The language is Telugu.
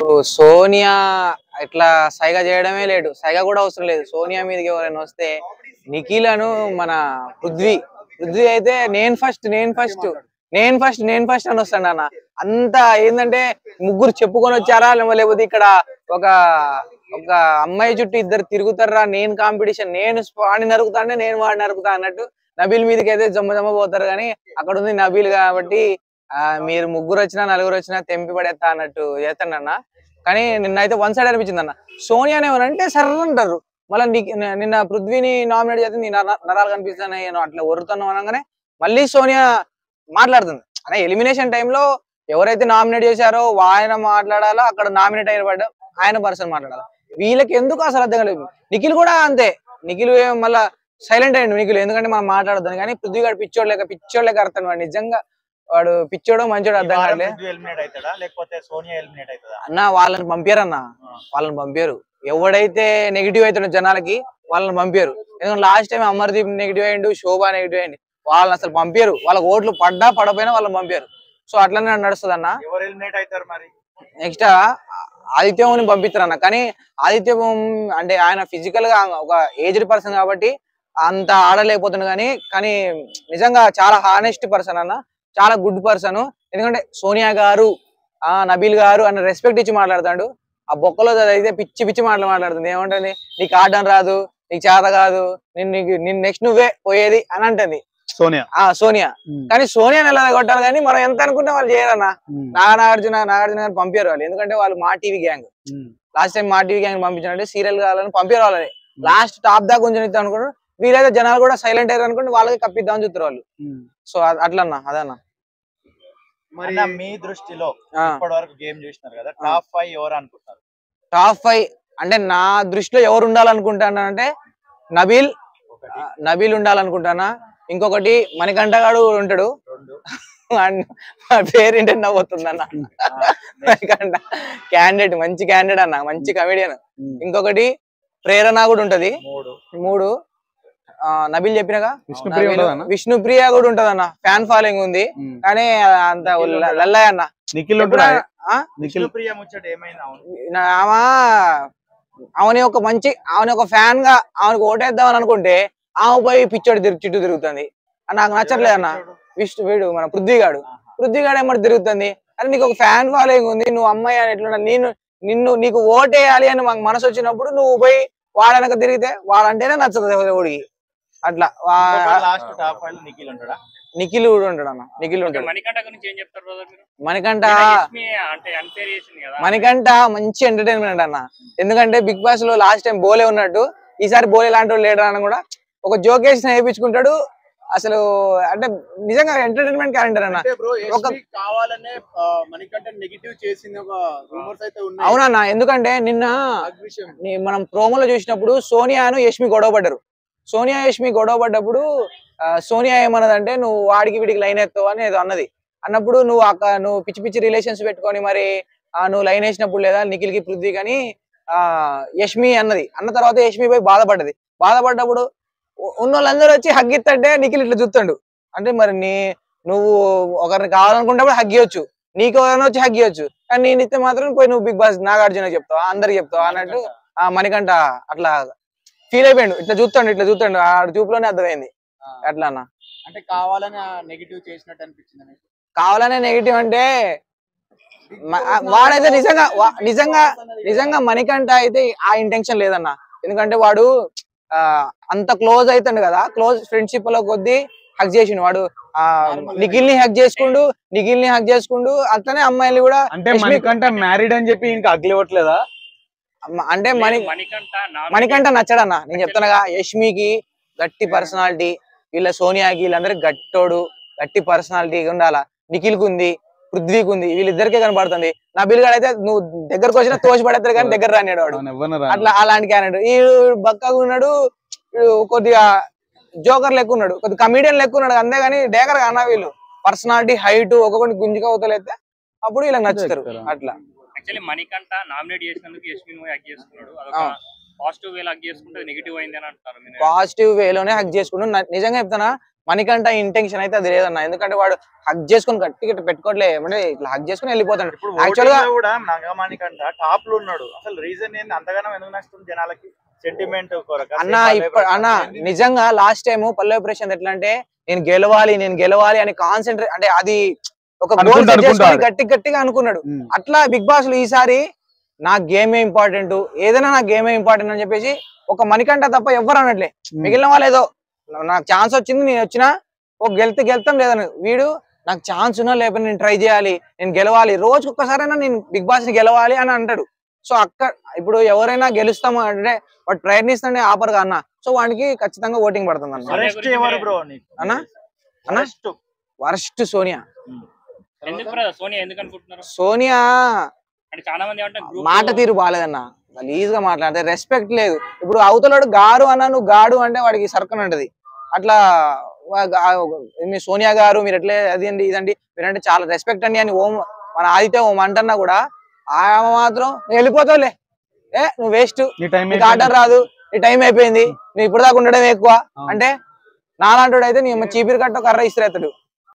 ఇప్పుడు సోనియా ఇట్లా సైగ చేయడమే లేడు సైగ కూడా అవసరం లేదు. సోనియా మీదకి ఎవరైనా వస్తే నిఖిలను మన పృథ్వీ. పృథ్వీ అయితే నేను ఫస్ట్ నేను ఫస్ట్ నేను ఫస్ట్ నేను ఫస్ట్ అని వస్తాడు అన్న అంత ఏంటంటే ముగ్గురు చెప్పుకొని వచ్చారా? లేకపోతే ఇక్కడ ఒక ఒక అమ్మాయి చుట్టూ ఇద్దరు తిరుగుతారా? నేను కాంపిటీషన్ నేను వాడిని నరుకుతానే నేను వాడిని నరుకుతా అన్నట్టు నబీల్ మీదకి అయితే జమ్మ జమ్మ పోతారు. కానీ అక్కడ ఉంది నబీల్ కాబట్టి ఆ, మీరు ముగ్గురు వచ్చినా నలుగురు వచ్చినా తెంపి పడేస్తా అన్నట్టు చేస్తానన్న కానీ నిన్న అయితే వన్ సైడ్ అనిపించింది అన్న సోనియాని ఏమనంటే సర్ర అంటారు. మళ్ళీ నిన్న పృథ్వీని నామినేట్ చేస్తే నీ నరాలు కనిపిస్తున్నాయి నేను అట్లా ఒరుతున్నావు అనగానే మళ్ళీ సోనియా మాట్లాడుతుంది. అనే ఎలిమినేషన్ టైంలో ఎవరైతే నామినేట్ చేశారో ఆయన మాట్లాడాలో అక్కడ నామినేట్ అయిన ఆయన పర్సన్ మాట్లాడాలి? వీళ్ళకి ఎందుకు అసలు అర్థం కాలేదు. నిఖిల్ కూడా అంతే. నిఖిల్ ఏం సైలెంట్ అయ్యండి. నిఖిల్ ఎందుకంటే మనం మాట్లాడద్దాం కానీ పృథ్వీ గారు పిచ్చోడు లేక పిచ్చోడు లేక అర్థం నిజంగా వాడు పిచ్చోడో మంచోడు అర్థం అవుతుందా? అన్న వాళ్ళని పంపారు అన్న. వాళ్ళని పంపారు ఎవడైతే నెగిటివ్ అవుతాడో జనాలకి వాళ్ళని పంపారు ఎందుకంటే లాస్ట్ టైం అమర్దీప్ నెగిటివ్ అయ్యిండు శోభా నెగిటివ్ అయ్యింది వాళ్ళని అసలు పంపారు వాళ్ళకి ఓట్లు పడ్డా పడపోయినా వాళ్ళని పంపారు సో అట్లనే నడుస్తుంది అన్న. నెక్స్ట్ ఆదిత్యని పంపిస్తారు అన్న. కానీ ఆదిత్యం అంటే ఆయన ఫిజికల్గా ఒక ఏజ్డ్ పర్సన్ కాబట్టి అంత ఆడలేకపోతుంది కానీ కానీ నిజంగా చాలా హానెస్ట్ పర్సన్ అన్న. చాలా గుడ్ పర్సన్ ఎందుకంటే సోనియా గారు ఆ నబీల్ గారు అన్న రెస్పెక్ట్ ఇచ్చి మాట్లాడతాడు. ఆ బొక్కలో అయితే పిచ్చి పిచ్చి మాటలు మాట్లాడుతుంది. ఏమంటుంది? నీకు ఆడడం రాదు నీకు చేత కాదు నేను నీకు నిన్ను నెక్స్ట్ నువ్వే పోయేది అని అంటుంది. సోనియా. ఆ సోనియా. కానీ సోనియా ఎలా కొట్టాలి కానీ మనం ఎంత అనుకుంటే వాళ్ళు చేయరన్నా. నాగా నాగార్జున నాగార్జున గారు పంపారు వాళ్ళు. ఎందుకంటే వాళ్ళు Maa TV gang last time Maa TV gang పంపించారంటే serial కావాలని పంపారు వాళ్ళని. లాస్ట్ టాప్ దాకా కొంచెం ఇద్దాం అనుకున్నారు వీలైతే జనాలు కూడా సైలెంట్ అయ్యారు అనుకుంటే వాళ్ళకి కప్పిద్దామని చూస్తారు వాళ్ళు. సో అట్లన్నా అదన్నా. మరి మీ దృష్టిలో. ఇప్పటి వరకు గేమ్ చూసినారు కదా టాప్ ఫైవ్ ఎవరు అనుకుంటారు టాప్ ఫైవ్ అంటే నా దృష్టిలో ఎవరు ఉండాలనుకుంటానంటే నబీల్ ఆ, నబీల్ ఉండాలనుకుంటానా? ఇంకొకటి మణికంఠ గాడు ఉంటాడు. రెండు. అన్న- మా పేరు ఏంటంటే నవ్వుతుంది అన్న మణికంఠ. క్యాండిడేట్ మంచి క్యాండిడేట్ అన్న మంచి కమెడియన్. ఇంకొకటి ప్రేరణ కూడా ఉంటది. మూడు. నబీల్ చెప్పినగా? విష్ణుప్రియ కూడా ఉంటది అన్న ఫ్యాన్ ఫాలోయింగ్ ఉంది. కానీ అంత లల్లయ్య అన్న. నిఖిల్ ఎప్పుడు? ఉంటాడా? ఆ? నిఖిల్. ప్రియ ముచ్చట ఏమైనా నా- ఆమె ఒక మంచి ఆమెని ఒక ఫ్యాన్గా ఆమెకు ఓటేద్దామని అనుకుంటే ఆమె పోయి పిచ్చోడు తిరుగు చుట్టూ తిరుగుతుంది. నాకు నచ్చట్లేదు అన్న. విష్ణు వీడు మన పృథ్వీగాడు. పృథ్వీగాడు ఏమన్నా తిరుగుతుంది? అరే నీకు ఒక ఫ్యాన్ ఫాలోయింగ్ ఉంది నువ్వు అమ్మాయి అని ఎట్లున్నా నేను నిన్ను నీకు ఓటేయాలి అని మాకు మనసు వచ్చినప్పుడు నువ్వు పోయి వాడనక తిరిగితే వాడంటేనే నచ్చదు ఓడికి అట్లా. నిఖిల్ ఉంటాడా? నిఖిల్ కూడా ఉంటాడు అన్న. నిఖిల్ ఉంటాడు. మణికంఠ గురించి ఏం చెప్తారు బ్రదర్ మీరు? మణికంఠ రష్మి అంటే అన్ఫేర్ చేసింది కదా. మణికంఠ మంచి ఎంటర్టైన్మెంట్ అన్న. ఎందుకంటే బిగ్ బాస్లో లాస్ట్ టైం బోలే ఉన్నట్టు ఈసారి బోలే లాంటి లేడు అని కూడా ఒక జోకేష్ వేయించుకుంటాడు అసలు అంటే నిజంగా ఎంటర్టైన్మెంట్ క్యారెక్టర్ అన్న. అంటే బ్రో ఒక- కావాలనే మణికంఠ నెగిటివ్ చేసింది ఒక రూమర్స్ అయితే ఉన్నాయి. అవునన్న ఎందుకంటే నిన్న మనం ప్రోమోలో చూసినప్పుడు సోనియాను యష్మి గొడవ పడ్డారు. సోనియా యష్మి గొడవ పడ్డప్పుడు సోనియా ఏమన్నదంటే నువ్వు వాడికి వీడికి లైన్ ఎత్తావు అని ఏదో అన్నది. అన్నప్పుడు నువ్వు అక్క నువ్వు పిచ్చి పిచ్చి రిలేషన్స్ పెట్టుకొని మరి నువ్వు లైన్ వేసినప్పుడు లేదా నిఖిల్కి పృథ్వీ కానీ ఆ యష్మి అన్నది. అన్న తర్వాత యష్మి పోయి బాధపడ్డది. బాధపడ్డప్పుడు ఉన్న వాళ్ళందరూ వచ్చి హగ్గిత్తంటే నిఖిల్ ఇట్లా చూస్తాడు అంటే మరి నీ నువ్వు ఒకరిని కావాలనుకుంటే హగ్ ఇవ్వచ్చు నీకు ఎవరైనా వచ్చి హగ్ ఇవ్వచ్చు కానీ నేను ఇస్తే మాత్రం పోయి నువ్వు బిగ్ బాస్ నాగార్జున చెప్తావు? అందరికి చెప్తావు? అన్నట్టు ఆ మణికంఠ అట్లా ఫీల్ అయిపోయాడు. ఇట్లా చూస్తాడు ఇట్లా చూస్తాడు. ఆ చూపులోనే అర్థమైంది. అట్లా అన్న. అంటే కావాలని నెగిటివ్ చేసినట్టు అనిపించింది. కావాలనే నెగిటివ్ అంటే వాడైతే నిజంగా నిజంగా నిజంగా మణికంఠ అయితే ఆ ఇంటెన్షన్ లేదన్న. ఎందుకంటే వాడు ఆ అంత క్లోజ్ అవుతాడు కదా. క్లోజ్ ఫ్రెండ్షిప్లో కొద్దీ హక్ చేసిండు. వాడు ఆ నిఖిల్ని హక్ చేసుకుండు నిఖిల్ని హక్ చేసుకుండు. అట్లనే అమ్మాయిలు కూడా అంటే మనకంటే మ్యారీడ్ అని చెప్పి ఇంకా అగ్లివ్వట్లేదా అంటే మణి మణికంఠ నచ్చడన్న. నేను చెప్తానుగా యష్మికి గట్టి పర్సనాలిటీ వీళ్ళ సోనియాకి వీళ్ళందరికి గట్టోడు గట్టి పర్సనాలిటీ ఉండాల? నిఖిల్కి ఉంది పృథ్వీకి ఉంది వీళ్ళిద్దరికే కనబడుతుంది. నా బిల్గాడు అయితే నువ్వు దగ్గరకు వచ్చినా తోచి పడతారు కానీ దగ్గర రానివాడు వాడు. అట్లా అలాంటి క్యారెక్టర్ ఈ బక్కగా ఉన్నాడు కొద్దిగా జోకర్ లెక్క ఉన్నాడు కొద్దిగా కమీడియన్ లెక్క ఉన్నాడు. అంతేగాని డేకర్ అన్న వీళ్ళు. పర్సనాలిటీ హైట్ ఒక్కొక్కటి గుంజుకవుతలైతే అప్పుడు వీళ్ళకి నచ్చుతారు. అట్లా. యాక్చువల్లీ మణికంఠ నామినేట్ చేసినందుకు యశ్విన్ హక్ చేసుకున్నాడు. పాజిటివ్ వేలో హక్ చేసుకుంటే నెగిటివ్ అయింది అని అంటారు పాజిటివ్ వేలోనే హక్ చేసుకుంటూ న- నిజంగా చెప్తానా మణికంఠ ఇంటెన్షన్ అయితే అది లేదన్న. ఎందుకంటే వాడు హగ్ చేసుకుని గట్టి గట్టి పెట్టుకోవట్లే అంటే ఇట్లా హగ్ చేసుకుని వెళ్ళిపోతాడు. ఇప్పుడు యాక్చువల్గా కూడా నగమానికంట టాప్లో ఉన్నాడు. అసలు రీజన్ ఏంది? అంతగానో ఎందుకు నచ్చుతుంది జనాలకి? సెంటిమెంట్ అన్న ఇప్పుడు అన్న నిజంగా లాస్ట్ టైం పల్లె ప్రశాంత్ ఎట్లా అంటే నేను గెలవాలి నేను గెలవాలి అని కాన్సన్ట్రేట్ అంటే అది ఒక గోల్. గట్టి గట్టిగా అనుకున్నాడు. అట్లా బిగ్ బాస్లో ఈసారి నా గేమే ఇంపార్టెంట్ ఏదైనా నా గేమే ఇంపార్టెంట్ అని చెప్పేసి ఒక మణికంఠ తప్ప ఎవ్వరు అనట్లే. మిగిలిన వాళ్ళు ఏదో నాకు ఛాన్స్ వచ్చింది నేను వచ్చినా ఒక గెలితే గెలుతాం లేదని. వీడు నాకు ఛాన్స్ ఉన్నా లేకపోతే నేను ట్రై చేయాలి నేను గెలవాలి. రోజుకి ఒక్కసారైనా నేను బిగ్ బాస్ని గెలవాలి అని అంటాడు. సో అక్క ఇప్పుడు ఎవరైనా గెలుస్తాము అంటే వాడు ప్రయత్నిస్తానే ఆపరు అన్న. సో వానికి ఖచ్చితంగా ఓటింగ్ పడుతుంది అన్న. ఎవరు అన్న? వరస్ట్ సోనియా. సోనియా ఎందుకు అనుకుంటున్నారు? సోనియా! అంటే చాలా మంది ఏమంటారు group మాట తీరు బాగాలేదన్న గలీజ్గా మాట్లాడితే రెస్పెక్ట్ లేదు. ఇప్పుడు అవతలాడు గారు అన్న నువ్వు గాడు అంటే వాడికి సర్కన్ ఉంటది. అట్లా మీ సోనియా గారు మీరు ఎట్లే అది అండి ఇదండి మీరంటే చాలా రెస్పెక్ట్ అండి అని ఓం మన ఆదిత్య ఓం అంటన్నా కూడా ఆమె మాత్రం వెళ్ళిపోతావులే. ఏ నువ్వు వేస్ట్ నీకు ఆర్డర్ రాదు. నీ టైం అయిపోయింది. నువ్వు ఇప్పుడు దాకా ఉండడం ఎక్కువ అంటే నాలాంటి అయితే నీ చీపిరి కట్ట కర్ర ఇస్తాడు